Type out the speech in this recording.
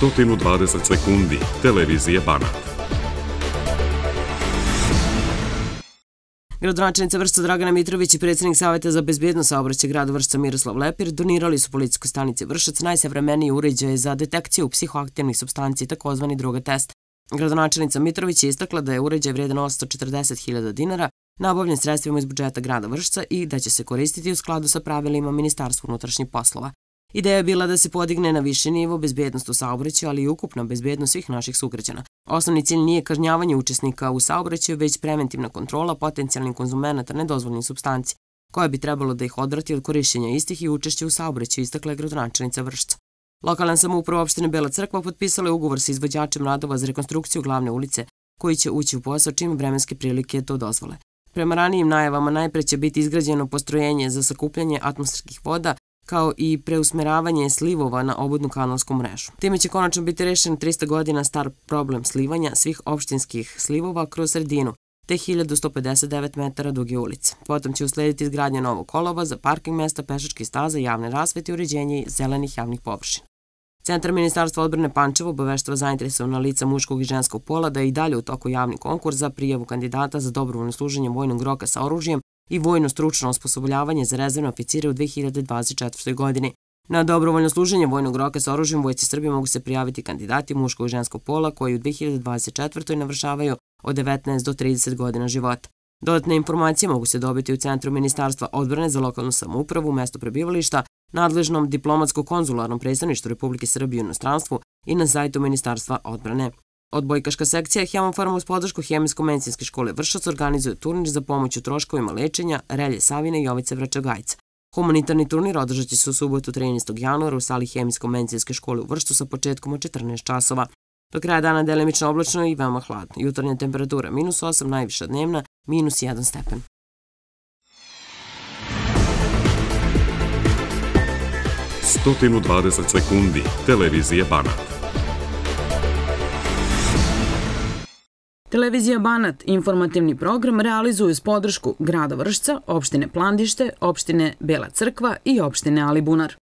120 sekundi televizije Banat. Gradonačenica Vršca Dragana Mitrović i predsjednik Saveta za bezbjedno saobraćaj grada Vršca Miroslav Lepir donirali su policijskoj stanici Vršac najsavremeniji uređaj za detekciju psihoaktivnih substanci, takozvani druga test. Gradonačenica Mitrović je istakla da je uređaj vredan 840.000 dinara, nabavljen sredstvima iz budžeta grada Vršca i da će se koristiti u skladu sa pravilima Ministarstva unutrašnjih poslova. Ideja je bila da se podigne na više nivo bezbjednost u saobraćaju, ali i ukupna bezbjednost svih naših sugrađana. Osnovni cilj nije kažnjavanje učesnika u saobraćaju, već preventivna kontrola potencijalnih konzumenata nedozvoljnih substanci, koja bi trebalo da ih odvrati od korišćenja istih i učešća u saobraćaju, istakle gradonačelnica Vršca. Lokalna samouprava opštine Bela crkva potpisala je ugovor sa izvođačem radova za rekonstrukciju glavne ulice, koji će ući u posao čim vremenske prilike to dozvole. Prema ranijim najavama najpre će biti izgrađeno postrojenje za sakupljanje atmosferskih voda, kao i preusmeravanje slivova na obudnu kanalsku mrežu. Time će konačno biti rešen 300 godina star problem slivanja svih opštinskih slivova kroz sredinu, te 1159 metara duge ulice. Potom će uslediti izgradnja novog kolova za parking mesta, pešački staza, javne rasvete i uređenje zelenih javnih površina. Centar Ministarstva odbrane Pančevo obaveštava zainteresovna lica muškog i ženskog pola da je i dalje u toku javni konkurs za prijavu kandidata za dobrovoljno služenje vojnog roka sa oružjem i vojno stručno osposobljavanje za rezervne oficire u 2024. godini. Na dobrovoljno služenje vojnog roka sa oružjem u Vojci Srbije mogu se prijaviti kandidati muškog i ženskog pola koji u 2024. navršavaju od 19 do 30 godina života. Dodatne informacije mogu se dobiti u Centru Ministarstva odbrane za lokalnu samoupravu mesto prebivališta, nadležnom diplomatsko-konzularnom predstavništu Republike Srbije u inostranstvu i na sajtu Ministarstva odbrane. Odbojkaška sekcija Hemofarma uz podršku Hemijsko-medicinske škole Vršac organizuje turnir za pomoć u troškovima lečenja Relje Savine i Jovice Vračagajca. Humanitarni turnir održat će se u subotu 13. januara u sali Hemijsko-medicinske škole u Vršcu sa početkom od 14 časova. Do kraja dana delimično oblačno i veoma hladno. Jutarnja temperatura minus 8, najviša dnevna minus 1 stepen. Stotinu 20 sekundi televizije Banat. Televizija Banat informativni program realizuju s podršku grada Vršca, opštine Plandište, opštine Bela Crkva i opštine Alibunar.